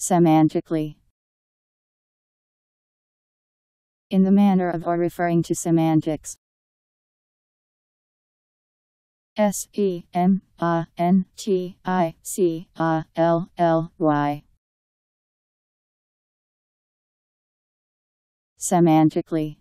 Semantically. In the manner of or referring to semantics. S E M A N T I C A L L Y. Semantically.